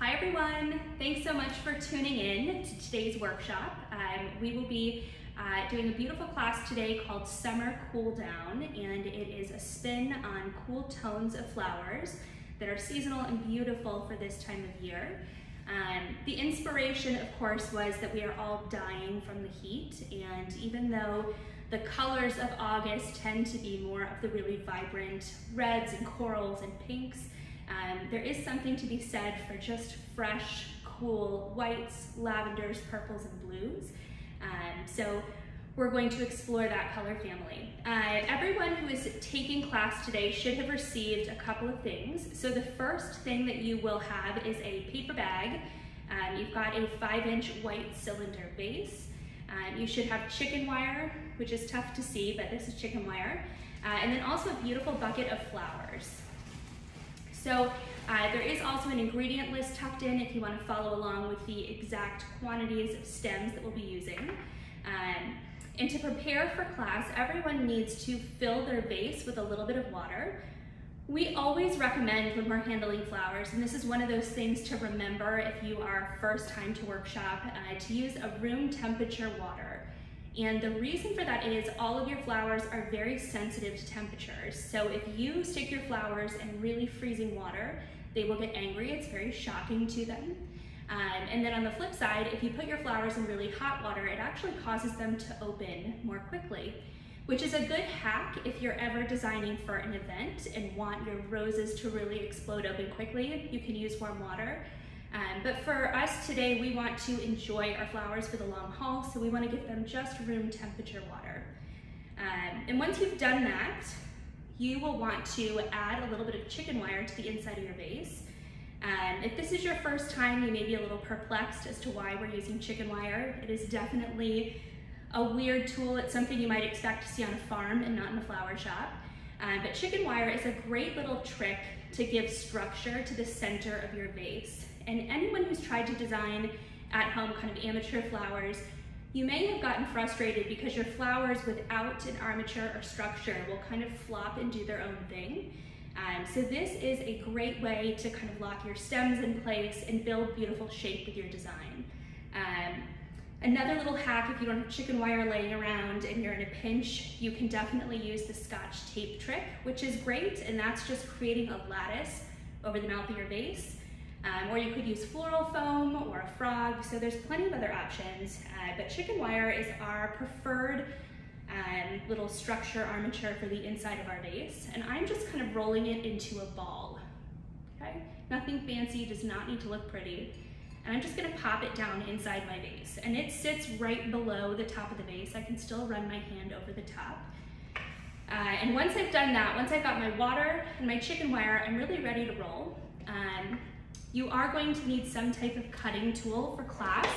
Hi everyone, thanks so much for tuning in to today's workshop. Um, we will be uh, doing a beautiful class today called Summer Cool Down and it is a spin on cool tones of flowers that are seasonal and beautiful for this time of year. Um, the inspiration of course was that we are all dying from the heat and even though the colors of August tend to be more of the really vibrant reds and corals and pinks, um, there is something to be said for just fresh, cool whites, lavenders, purples, and blues. Um, so we're going to explore that color family. Uh, everyone who is taking class today should have received a couple of things. So the first thing that you will have is a paper bag. Um, you've got a five inch white cylinder base. Um, you should have chicken wire, which is tough to see, but this is chicken wire. Uh, and then also a beautiful bucket of flowers. So uh, there is also an ingredient list tucked in if you want to follow along with the exact quantities of stems that we'll be using. Um, and to prepare for class, everyone needs to fill their vase with a little bit of water. We always recommend when we're handling flowers, and this is one of those things to remember if you are first time to workshop, uh, to use a room temperature water. And the reason for that is all of your flowers are very sensitive to temperatures. So if you stick your flowers in really freezing water, they will get angry. It's very shocking to them. Um, and then on the flip side, if you put your flowers in really hot water, it actually causes them to open more quickly, which is a good hack if you're ever designing for an event and want your roses to really explode open quickly. You can use warm water um, but for us today, we want to enjoy our flowers for the long haul, so we want to give them just room temperature water. Um, and once you've done that, you will want to add a little bit of chicken wire to the inside of your vase. Um, if this is your first time, you may be a little perplexed as to why we're using chicken wire. It is definitely a weird tool. It's something you might expect to see on a farm and not in a flower shop. Um, but chicken wire is a great little trick to give structure to the center of your vase. And anyone who's tried to design at home kind of amateur flowers, you may have gotten frustrated because your flowers without an armature or structure will kind of flop and do their own thing. Um, so this is a great way to kind of lock your stems in place and build beautiful shape with your design. Um, another little hack, if you don't have chicken wire laying around and you're in a pinch, you can definitely use the scotch tape trick, which is great, and that's just creating a lattice over the mouth of your vase. Um, or you could use floral foam or a frog, so there's plenty of other options, uh, but chicken wire is our preferred um, little structure armature for the inside of our vase, and I'm just kind of rolling it into a ball, okay? Nothing fancy, does not need to look pretty. And I'm just gonna pop it down inside my vase, and it sits right below the top of the vase. I can still run my hand over the top. Uh, and once I've done that, once I've got my water and my chicken wire, I'm really ready to roll. Um, you are going to need some type of cutting tool for class,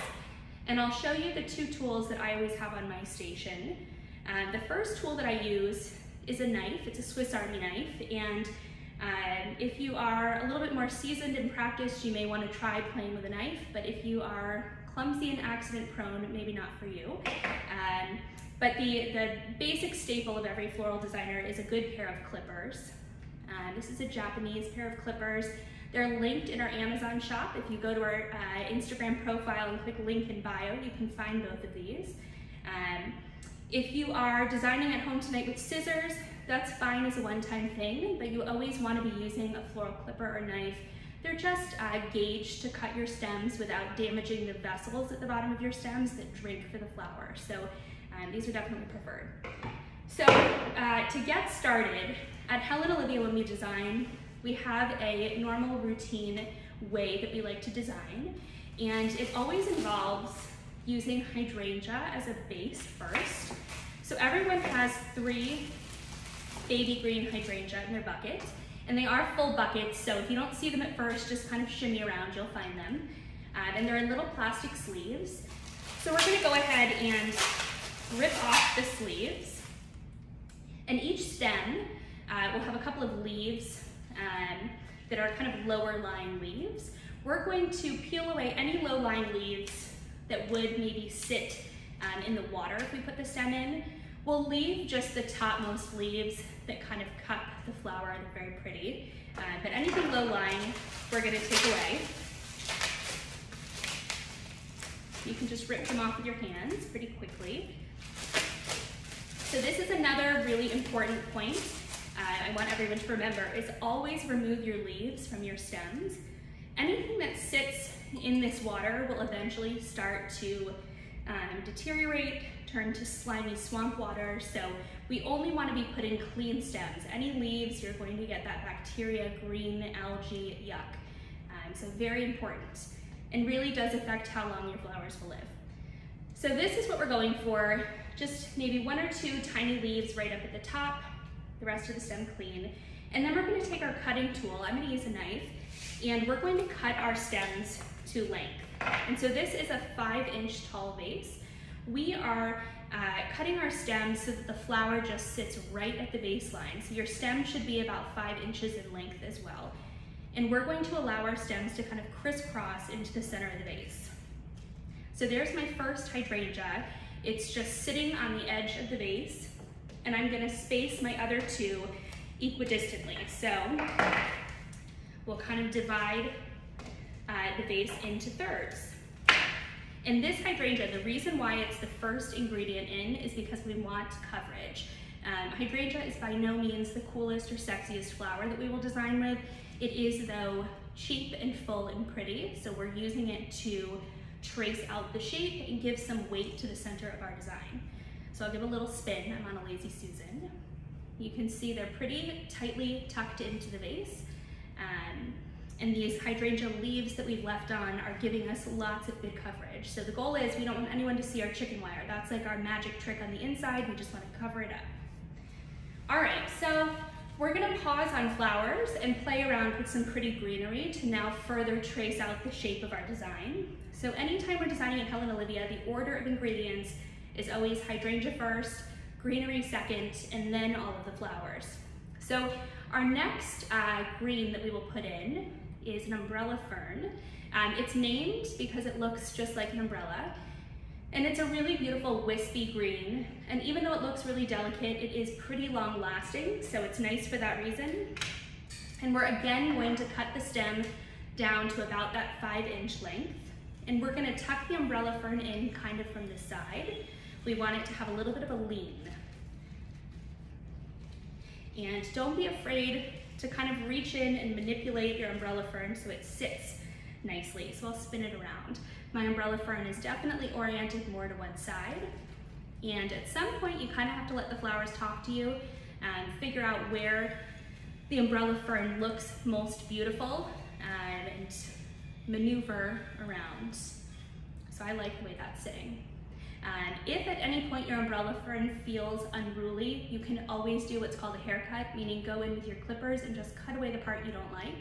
and I'll show you the two tools that I always have on my station. Uh, the first tool that I use is a knife. It's a Swiss Army knife, and um, if you are a little bit more seasoned and practiced, you may want to try playing with a knife, but if you are clumsy and accident prone, maybe not for you. Um, but the, the basic staple of every floral designer is a good pair of clippers. Uh, this is a Japanese pair of clippers. They're linked in our Amazon shop. If you go to our uh, Instagram profile and click link in bio, you can find both of these. Um, if you are designing at home tonight with scissors, that's fine as a one-time thing, but you always want to be using a floral clipper or knife. They're just uh, gauged to cut your stems without damaging the vessels at the bottom of your stems that drink for the flower. So um, these are definitely preferred. So uh, to get started, at Helen Olivia when we design, we have a normal routine way that we like to design, and it always involves using hydrangea as a base first. So everyone has three baby green hydrangea in their bucket, and they are full buckets, so if you don't see them at first, just kind of shimmy around, you'll find them. Um, and they're in little plastic sleeves. So we're gonna go ahead and rip off the sleeves, and each stem uh, will have a couple of leaves um, that are kind of lower lying leaves. We're going to peel away any low lying leaves that would maybe sit um, in the water if we put the stem in. We'll leave just the topmost leaves that kind of cup the flower, they're very pretty. Uh, but anything low lying, we're gonna take away. You can just rip them off with your hands pretty quickly. So this is another really important point uh, I want everyone to remember is always remove your leaves from your stems. Anything that sits in this water will eventually start to um, deteriorate, turn to slimy swamp water. So we only want to be putting clean stems. Any leaves, you're going to get that bacteria, green algae, yuck. Um, so very important and really does affect how long your flowers will live. So this is what we're going for. Just maybe one or two tiny leaves right up at the top, the rest of the stem clean. And then we're gonna take our cutting tool, I'm gonna use a knife, and we're going to cut our stems to length. And so this is a five inch tall vase. We are uh, cutting our stems so that the flower just sits right at the baseline. So your stem should be about five inches in length as well. And we're going to allow our stems to kind of crisscross into the center of the vase. So there's my first hydrangea. It's just sitting on the edge of the vase and I'm gonna space my other two equidistantly. So we'll kind of divide uh, the vase into thirds. And this hydrangea, the reason why it's the first ingredient in is because we want coverage. Um, hydrangea is by no means the coolest or sexiest flower that we will design with. It is though cheap and full and pretty, so we're using it to trace out the shape and give some weight to the center of our design. So I'll give a little spin, I'm on a Lazy Susan. You can see they're pretty tightly tucked into the vase. Um, and these hydrangea leaves that we've left on are giving us lots of good coverage. So the goal is we don't want anyone to see our chicken wire. That's like our magic trick on the inside. We just want to cover it up. All right, so we're gonna pause on flowers and play around with some pretty greenery to now further trace out the shape of our design. So anytime we're designing at Helen Olivia, the order of ingredients is always hydrangea first, greenery second, and then all of the flowers. So our next uh, green that we will put in is an umbrella fern. Um, it's named because it looks just like an umbrella. And it's a really beautiful wispy green. And even though it looks really delicate, it is pretty long lasting, so it's nice for that reason. And we're again going to cut the stem down to about that five inch length. And we're gonna tuck the umbrella fern in kind of from the side. We want it to have a little bit of a lean. And don't be afraid to kind of reach in and manipulate your umbrella fern so it sits nicely. So I'll spin it around. My umbrella fern is definitely oriented more to one side. And at some point you kind of have to let the flowers talk to you and figure out where the umbrella fern looks most beautiful and maneuver around. So I like the way that's sitting. And if at any point your umbrella fern feels unruly, you can always do what's called a haircut, meaning go in with your clippers and just cut away the part you don't like.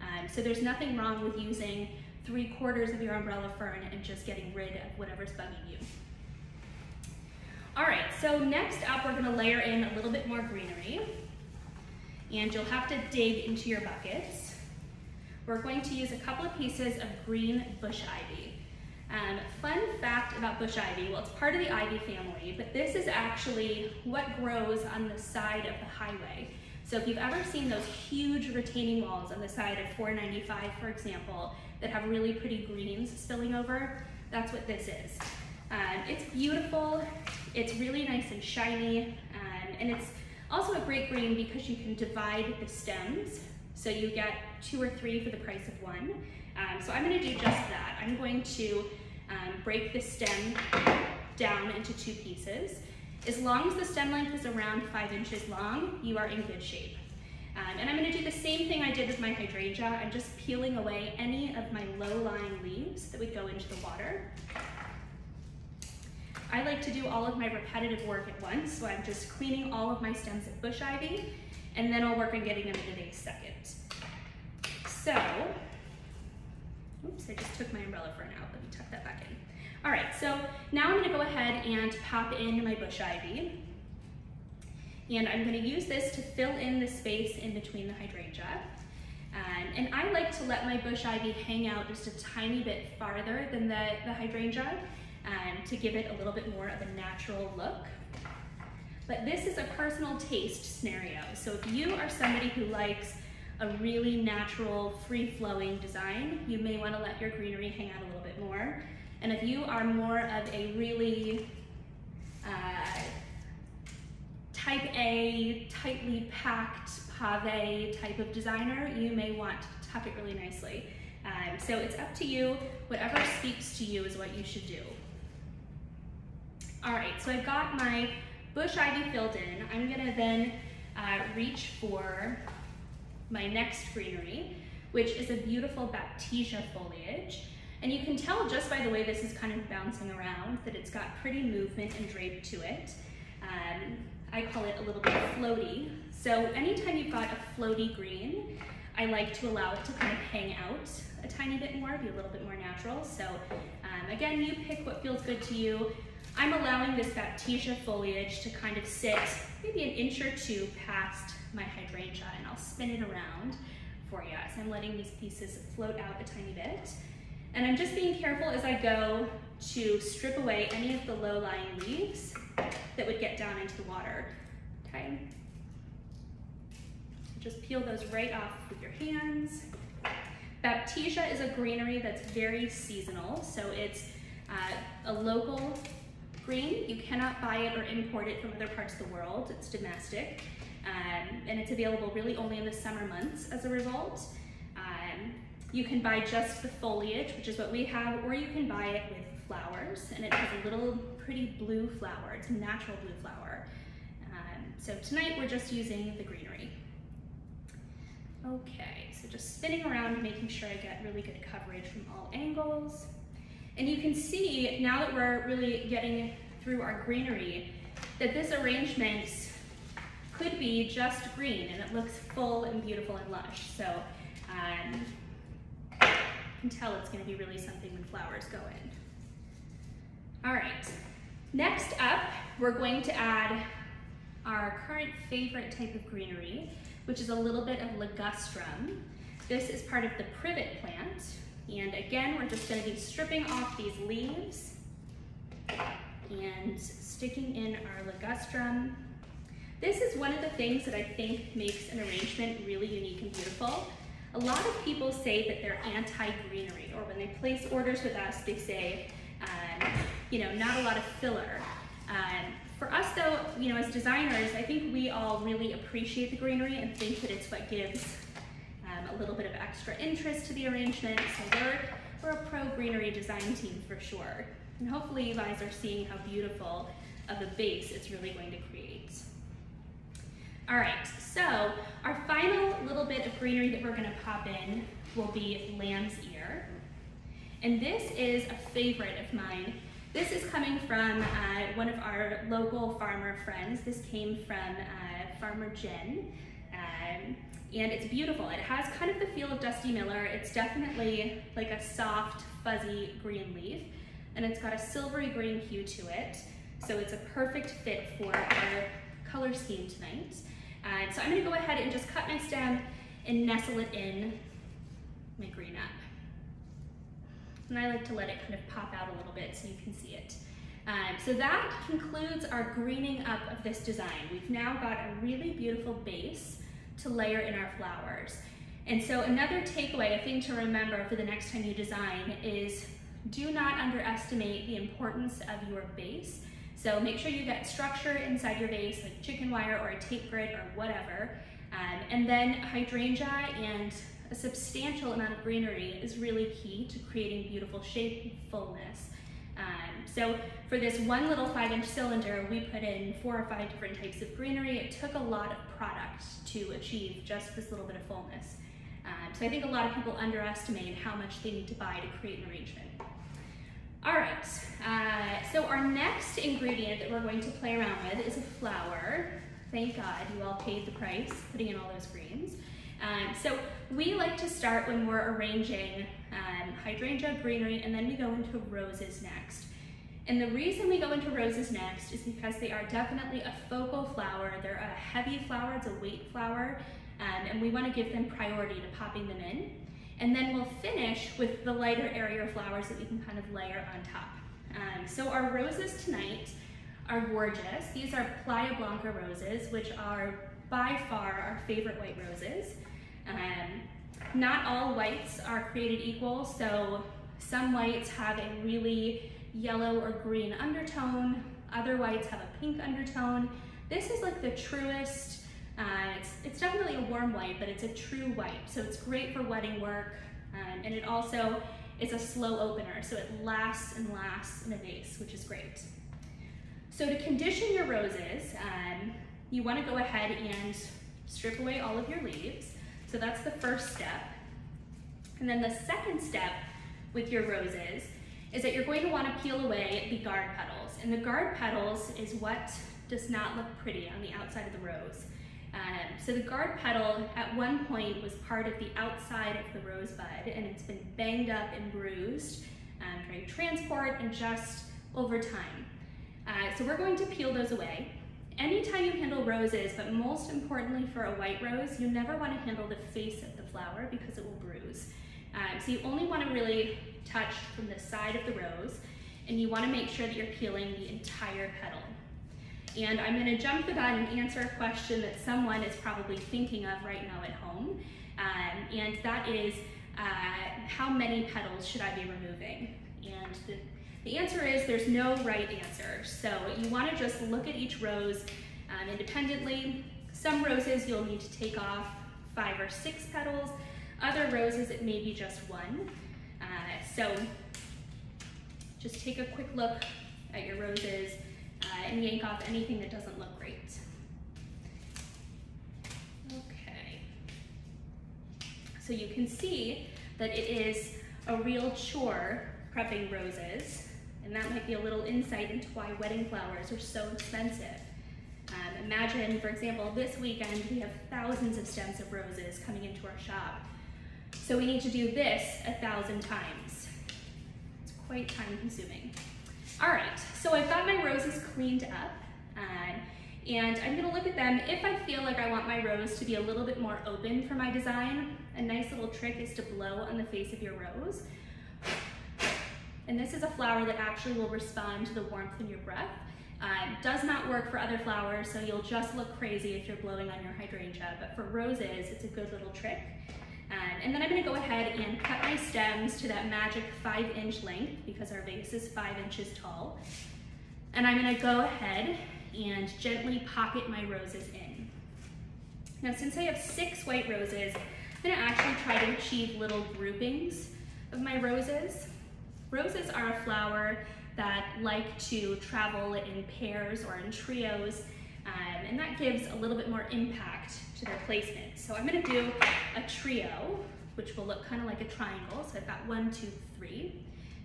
Um, so there's nothing wrong with using three quarters of your umbrella fern and just getting rid of whatever's bugging you. All right, so next up we're gonna layer in a little bit more greenery and you'll have to dig into your buckets. We're going to use a couple of pieces of green bush ivy. Um, fun fact about bush ivy, well it's part of the ivy family, but this is actually what grows on the side of the highway. So if you've ever seen those huge retaining walls on the side of 495, for example, that have really pretty greens spilling over, that's what this is. Um, it's beautiful, it's really nice and shiny, um, and it's also a great green because you can divide the stems, so you get two or three for the price of one. Um, so I'm gonna do just that. I'm going to um, break the stem down into two pieces. As long as the stem length is around five inches long, you are in good shape. Um, and I'm gonna do the same thing I did with my hydrangea. I'm just peeling away any of my low-lying leaves that would go into the water. I like to do all of my repetitive work at once, so I'm just cleaning all of my stems of bush ivy, and then I'll work on getting them in a second. So, oops, I just took my umbrella for an now. Let me tuck that back in. All right, so now I'm gonna go ahead and pop in my bush ivy. And I'm gonna use this to fill in the space in between the hydrangea. Um, and I like to let my bush ivy hang out just a tiny bit farther than the, the hydrangea um, to give it a little bit more of a natural look. But this is a personal taste scenario. So if you are somebody who likes a really natural, free-flowing design, you may wanna let your greenery hang out a little bit more. And if you are more of a really uh, type A, tightly packed pave type of designer, you may want to tuck it really nicely. Um, so it's up to you. Whatever speaks to you is what you should do. All right, so I've got my bush ivy filled in. I'm gonna then uh, reach for my next greenery, which is a beautiful Baptisia foliage. And you can tell just by the way this is kind of bouncing around that it's got pretty movement and drape to it. Um, I call it a little bit floaty. So anytime you've got a floaty green, I like to allow it to kind of hang out a tiny bit more, be a little bit more natural. So um, again, you pick what feels good to you. I'm allowing this Baptisia foliage to kind of sit maybe an inch or two past my hydrangea and I'll spin it around for you as I'm letting these pieces float out a tiny bit. And I'm just being careful as I go to strip away any of the low-lying leaves that would get down into the water, okay? Just peel those right off with your hands. Baptisia is a greenery that's very seasonal, so it's uh, a local green. You cannot buy it or import it from other parts of the world. It's domestic. Um, and it's available really only in the summer months as a result. Um, you can buy just the foliage, which is what we have, or you can buy it with flowers, and it has a little pretty blue flower. It's a natural blue flower. Um, so tonight we're just using the greenery. Okay, so just spinning around, making sure I get really good coverage from all angles. And you can see, now that we're really getting through our greenery, that this arrangement could be just green and it looks full and beautiful and lush. So um, you can tell it's gonna be really something when flowers go in. All right, next up, we're going to add our current favorite type of greenery, which is a little bit of ligustrum. This is part of the privet plant. And again, we're just gonna be stripping off these leaves and sticking in our ligustrum. This is one of the things that I think makes an arrangement really unique and beautiful. A lot of people say that they're anti-greenery, or when they place orders with us, they say, um, you know, not a lot of filler. Um, for us though, you know, as designers, I think we all really appreciate the greenery and think that it's what gives a little bit of extra interest to the arrangement. So we're, we're a pro greenery design team for sure. And hopefully you guys are seeing how beautiful of a base it's really going to create. All right, so our final little bit of greenery that we're gonna pop in will be lamb's ear. And this is a favorite of mine. This is coming from uh, one of our local farmer friends. This came from uh, Farmer Jen. Um, and it's beautiful. It has kind of the feel of Dusty Miller. It's definitely like a soft, fuzzy green leaf, and it's got a silvery green hue to it. So it's a perfect fit for our color scheme tonight. Uh, so I'm gonna go ahead and just cut my stem and nestle it in my green up. And I like to let it kind of pop out a little bit so you can see it. Um, so that concludes our greening up of this design. We've now got a really beautiful base to layer in our flowers. And so another takeaway, a thing to remember for the next time you design is do not underestimate the importance of your base. So make sure you get structure inside your base, like chicken wire or a tape grid or whatever. Um, and then hydrangea and a substantial amount of greenery is really key to creating beautiful shape and fullness. Um, so for this one little five inch cylinder, we put in four or five different types of greenery. It took a lot of product to achieve just this little bit of fullness. Um, so I think a lot of people underestimate how much they need to buy to create an arrangement. All right, uh, so our next ingredient that we're going to play around with is a flower. Thank God you all paid the price putting in all those greens. Um, so we like to start when we're arranging um, hydrangea, greenery, and then we go into roses next. And the reason we go into roses next is because they are definitely a focal flower. They're a heavy flower, it's a weight flower, um, and we wanna give them priority to popping them in. And then we'll finish with the lighter, area flowers that we can kind of layer on top. Um, so our roses tonight are gorgeous. These are Playa Blanca roses, which are by far our favorite white roses. Um, not all whites are created equal, so Some whites have a really yellow or green undertone. Other whites have a pink undertone. This is like the truest, uh, it's, it's definitely a warm white, but it's a true white. So it's great for wedding work. Um, and it also is a slow opener, so it lasts and lasts in a vase, which is great. So to condition your roses, um, you wanna go ahead and strip away all of your leaves. So that's the first step. And then the second step with your roses is that you're going to want to peel away the guard petals. And the guard petals is what does not look pretty on the outside of the rose. Um, so the guard petal at one point was part of the outside of the rosebud and it's been banged up and bruised um, during transport and just over time. Uh, so we're going to peel those away. Anytime you handle roses, but most importantly for a white rose, you never want to handle the face of the flower because it will bruise. Um, so you only want to really touch from the side of the rose and you want to make sure that you're peeling the entire petal. And I'm going to jump the gun and answer a question that someone is probably thinking of right now at home. Um, and that is, uh, how many petals should I be removing? And the the answer is there's no right answer. So you wanna just look at each rose um, independently. Some roses you'll need to take off five or six petals. Other roses it may be just one. Uh, so just take a quick look at your roses uh, and yank off anything that doesn't look great. Okay. So you can see that it is a real chore prepping roses. And that might be a little insight into why wedding flowers are so expensive. Um, imagine, for example, this weekend we have thousands of stems of roses coming into our shop. So we need to do this a thousand times. It's quite time consuming. All right, so I've got my roses cleaned up. Uh, and I'm gonna look at them. If I feel like I want my rose to be a little bit more open for my design, a nice little trick is to blow on the face of your rose. And this is a flower that actually will respond to the warmth in your breath. Uh, does not work for other flowers, so you'll just look crazy if you're blowing on your hydrangea, but for roses, it's a good little trick. Um, and then I'm gonna go ahead and cut my stems to that magic five inch length because our vase is five inches tall. And I'm gonna go ahead and gently pocket my roses in. Now, since I have six white roses, I'm gonna actually try to achieve little groupings of my roses. Roses are a flower that like to travel in pairs or in trios, um, and that gives a little bit more impact to their placement. So I'm gonna do a trio, which will look kind of like a triangle. So I've got one, two, three.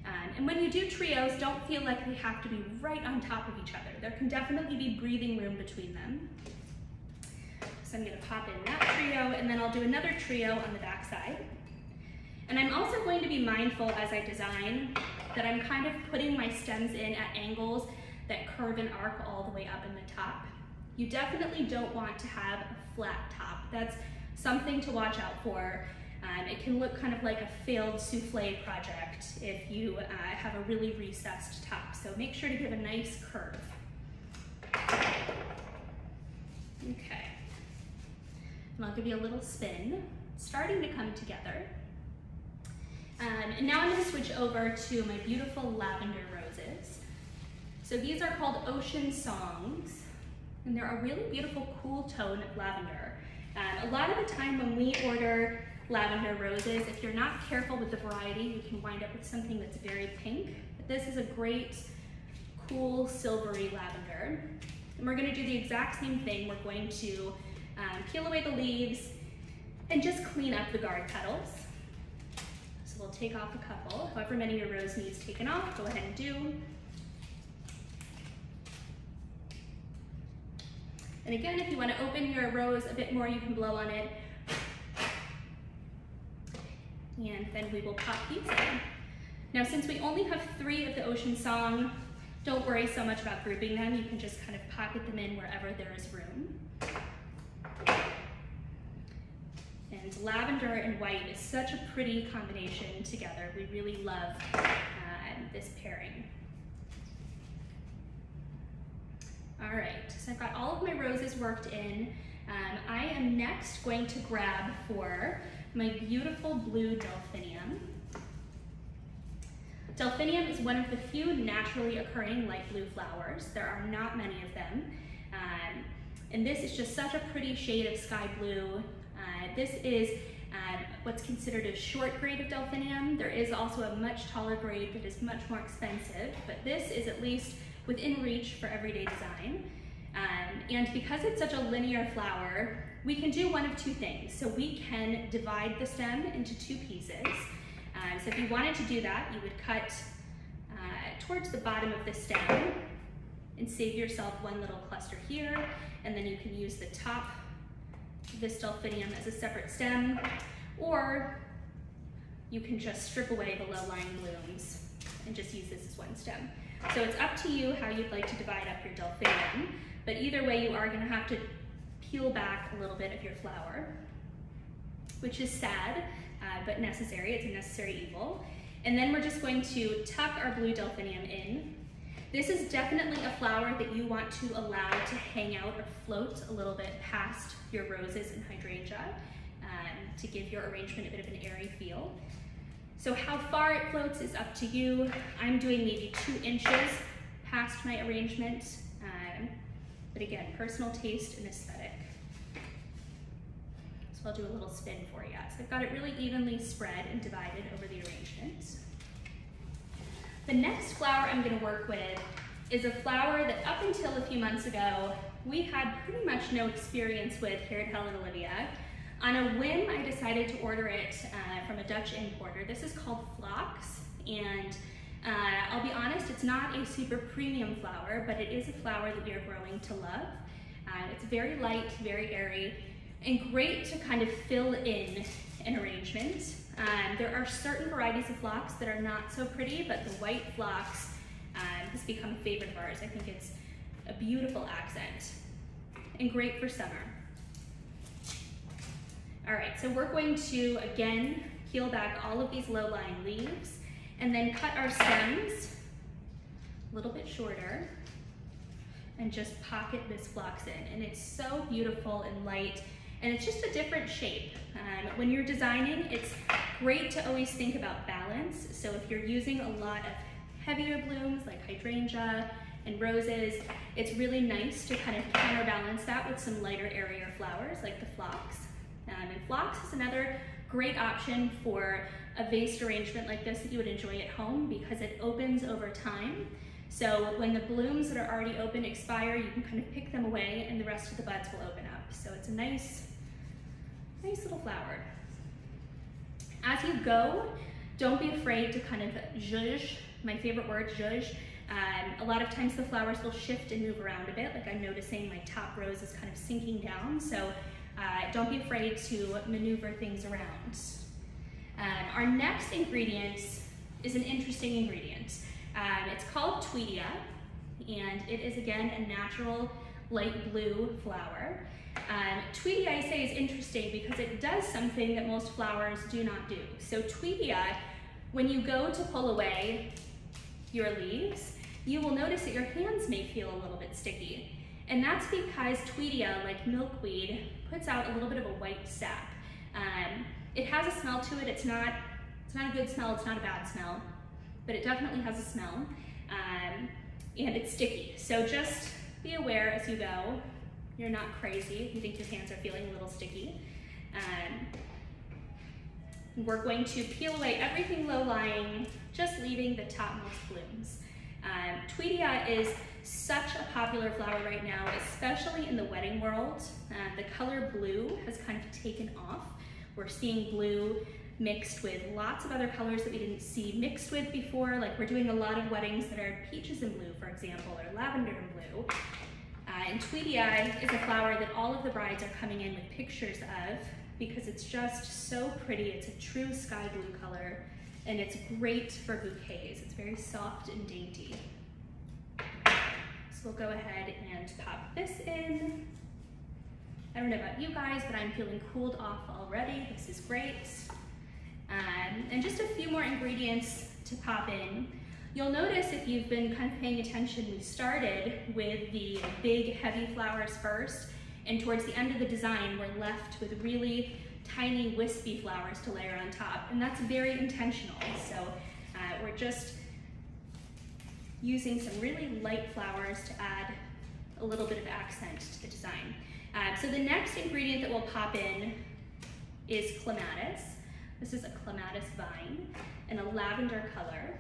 Um, and when you do trios, don't feel like they have to be right on top of each other. There can definitely be breathing room between them. So I'm gonna pop in that trio, and then I'll do another trio on the back side. And I'm also going to be mindful as I design that I'm kind of putting my stems in at angles that curve and arc all the way up in the top. You definitely don't want to have a flat top. That's something to watch out for. Um, it can look kind of like a failed souffle project if you uh, have a really recessed top. So make sure to give a nice curve. Okay. And I'll give you a little spin. starting to come together. Um, and now I'm gonna switch over to my beautiful lavender roses. So these are called Ocean Songs, and they're a really beautiful cool tone lavender. Um, a lot of the time when we order lavender roses, if you're not careful with the variety, you can wind up with something that's very pink. But this is a great, cool, silvery lavender. And we're gonna do the exact same thing. We're going to um, peel away the leaves and just clean up the guard petals take off a couple. However many your rose needs taken off, go ahead and do. And again, if you want to open your rose a bit more, you can blow on it. And then we will pop these in. Now, since we only have three of the Ocean Song, don't worry so much about grouping them. You can just kind of pocket them in wherever there is room. And lavender and white is such a pretty combination together. We really love uh, this pairing. All right, so I've got all of my roses worked in. Um, I am next going to grab for my beautiful blue delphinium. Delphinium is one of the few naturally occurring light blue flowers. There are not many of them. Um, and this is just such a pretty shade of sky blue. This is um, what's considered a short grade of delphinium. There is also a much taller grade that is much more expensive, but this is at least within reach for everyday design. Um, and because it's such a linear flower, we can do one of two things. So we can divide the stem into two pieces. Um, so if you wanted to do that, you would cut uh, towards the bottom of the stem and save yourself one little cluster here, and then you can use the top this delphinium as a separate stem, or you can just strip away the low-lying blooms and just use this as one stem. So it's up to you how you'd like to divide up your delphinium, but either way you are gonna have to peel back a little bit of your flower, which is sad, uh, but necessary, it's a necessary evil. And then we're just going to tuck our blue delphinium in. This is definitely a flower that you want to allow to hang out or float a little bit past your roses and hydrangea um, to give your arrangement a bit of an airy feel. So how far it floats is up to you. I'm doing maybe two inches past my arrangement, um, but again, personal taste and aesthetic. So I'll do a little spin for you. So I've got it really evenly spread and divided over the arrangement. The next flower I'm gonna work with is a flower that up until a few months ago, we had pretty much no experience with here at Helen Olivia. On a whim, I decided to order it uh, from a Dutch importer. This is called Phlox, and uh, I'll be honest, it's not a super premium flower, but it is a flower that we are growing to love. Uh, it's very light, very airy, and great to kind of fill in an arrangement. Um, there are certain varieties of phlox that are not so pretty, but the white phlox um, has become a favorite of ours. I think it's a beautiful accent and great for summer. All right, so we're going to, again, peel back all of these low-lying leaves and then cut our stems a little bit shorter and just pocket this phlox in. And it's so beautiful and light and it's just a different shape. Um, when you're designing, it's great to always think about balance. So if you're using a lot of heavier blooms like hydrangea and roses, it's really nice to kind of counterbalance that with some lighter, airier flowers like the phlox. Um, and phlox is another great option for a vase arrangement like this that you would enjoy at home because it opens over time. So when the blooms that are already open expire, you can kind of pick them away and the rest of the buds will open up. So it's a nice Nice little flower. As you go, don't be afraid to kind of zhuzh, my favorite word, zhuzh. Um, a lot of times the flowers will shift and move around a bit, like I'm noticing my top rose is kind of sinking down, so uh, don't be afraid to maneuver things around. Um, our next ingredient is an interesting ingredient. Um, it's called Tweedia, and it is again a natural light blue flower. Um, Tweedia, I say, is interesting because it does something that most flowers do not do. So Tweedia, when you go to pull away your leaves, you will notice that your hands may feel a little bit sticky. And that's because Tweedia, like milkweed, puts out a little bit of a white sap. Um, it has a smell to it. It's not, it's not a good smell. It's not a bad smell, but it definitely has a smell. Um, and it's sticky. So just be aware as you go you're not crazy you think your hands are feeling a little sticky. Um, we're going to peel away everything low-lying, just leaving the topmost blooms. Um, Tweedia is such a popular flower right now, especially in the wedding world. Uh, the color blue has kind of taken off. We're seeing blue mixed with lots of other colors that we didn't see mixed with before. Like we're doing a lot of weddings that are peaches and blue, for example, or lavender and blue. Uh, and Eye is a flower that all of the brides are coming in with pictures of because it's just so pretty. It's a true sky blue color and it's great for bouquets. It's very soft and dainty. So we'll go ahead and pop this in. I don't know about you guys, but I'm feeling cooled off already. This is great. Um, and just a few more ingredients to pop in. You'll notice if you've been kind of paying attention, we started with the big heavy flowers first, and towards the end of the design, we're left with really tiny wispy flowers to layer on top, and that's very intentional. So uh, we're just using some really light flowers to add a little bit of accent to the design. Uh, so the next ingredient that we'll pop in is clematis. This is a clematis vine in a lavender color.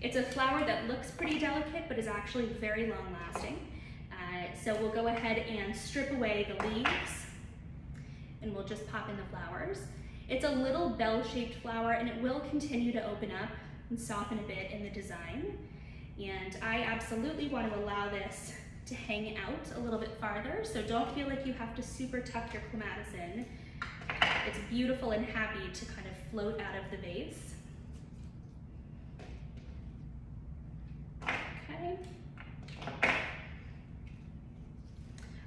It's a flower that looks pretty delicate, but is actually very long lasting. Uh, so we'll go ahead and strip away the leaves and we'll just pop in the flowers. It's a little bell-shaped flower and it will continue to open up and soften a bit in the design. And I absolutely want to allow this to hang out a little bit farther, so don't feel like you have to super tuck your clematis in. It's beautiful and happy to kind of float out of the vase. Okay.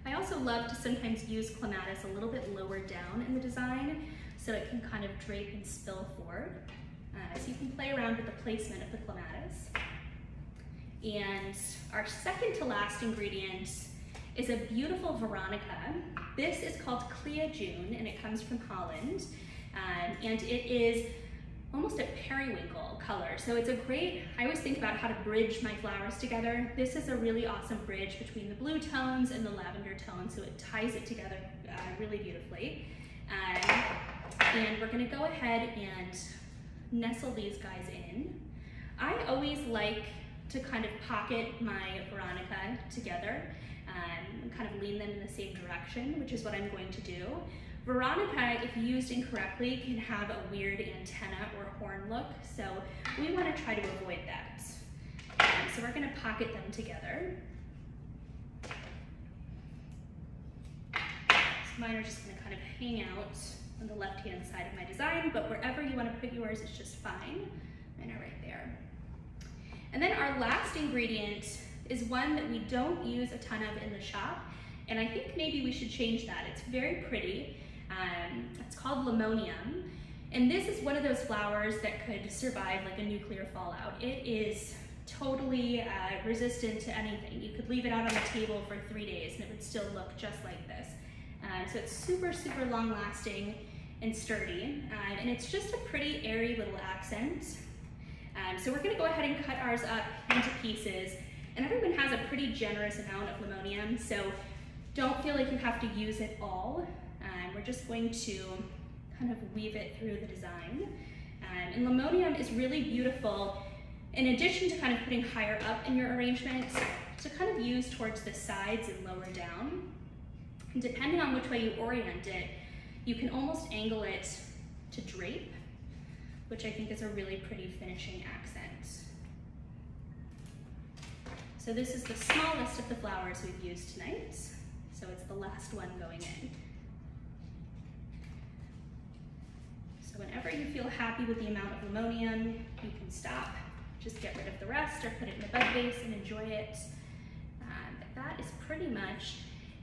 I also love to sometimes use clematis a little bit lower down in the design so it can kind of drape and spill forward. Uh, so you can play around with the placement of the clematis. And our second to last ingredient is a beautiful Veronica. This is called Clea June and it comes from Holland. Um, and it is almost a periwinkle color. So it's a great, I always think about how to bridge my flowers together. This is a really awesome bridge between the blue tones and the lavender tones, so it ties it together uh, really beautifully. Um, and we're gonna go ahead and nestle these guys in. I always like to kind of pocket my Veronica together um, and kind of lean them in the same direction, which is what I'm going to do. Veronica, if used incorrectly, can have a weird antenna or horn look, so we want to try to avoid that. Um, so we're going to pocket them together. So mine are just going to kind of hang out on the left-hand side of my design, but wherever you want to put yours is just fine. Mine are right there. And then our last ingredient is one that we don't use a ton of in the shop, and I think maybe we should change that. It's very pretty. Um, it's called limonium. And this is one of those flowers that could survive like a nuclear fallout. It is totally uh, resistant to anything. You could leave it out on the table for three days and it would still look just like this. Um, so it's super, super long lasting and sturdy. Uh, and it's just a pretty airy little accent. Um, so we're gonna go ahead and cut ours up into pieces. And everyone has a pretty generous amount of limonium, so don't feel like you have to use it all. We're just going to kind of weave it through the design. Um, and limonium is really beautiful in addition to kind of putting higher up in your arrangements to kind of use towards the sides and lower down. And depending on which way you orient it, you can almost angle it to drape, which I think is a really pretty finishing accent. So this is the smallest of the flowers we've used tonight. So it's the last one going in. So whenever you feel happy with the amount of limonium, you can stop, just get rid of the rest or put it in a bud vase and enjoy it. Um, that is pretty much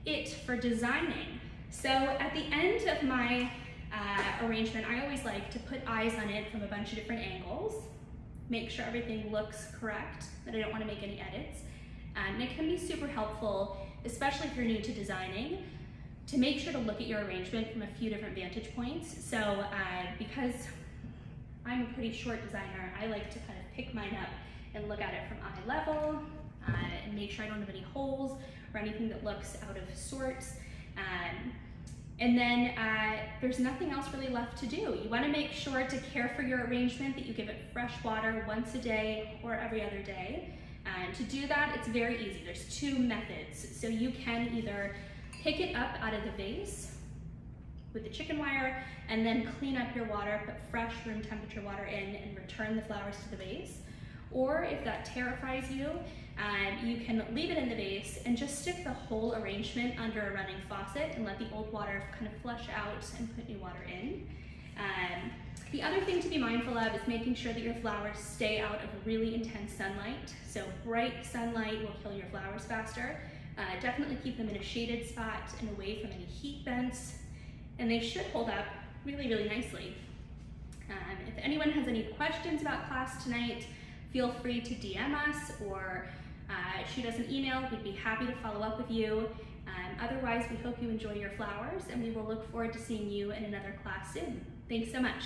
it for designing. So at the end of my uh, arrangement, I always like to put eyes on it from a bunch of different angles, make sure everything looks correct, that I don't want to make any edits. Um, and it can be super helpful, especially if you're new to designing, to make sure to look at your arrangement from a few different vantage points. So uh, because I'm a pretty short designer, I like to kind of pick mine up and look at it from eye level uh, and make sure I don't have any holes or anything that looks out of sorts. Um, and then uh, there's nothing else really left to do. You wanna make sure to care for your arrangement, that you give it fresh water once a day or every other day. And to do that, it's very easy. There's two methods. So you can either pick it up out of the vase with the chicken wire and then clean up your water, put fresh room temperature water in and return the flowers to the vase. Or if that terrifies you, um, you can leave it in the vase and just stick the whole arrangement under a running faucet and let the old water kind of flush out and put new water in. Um, the other thing to be mindful of is making sure that your flowers stay out of really intense sunlight. So bright sunlight will kill your flowers faster. Uh, definitely keep them in a shaded spot and away from any heat vents. And they should hold up really, really nicely. Um, if anyone has any questions about class tonight, feel free to DM us or uh, shoot us an email. We'd be happy to follow up with you. Um, otherwise, we hope you enjoy your flowers and we will look forward to seeing you in another class soon. Thanks so much.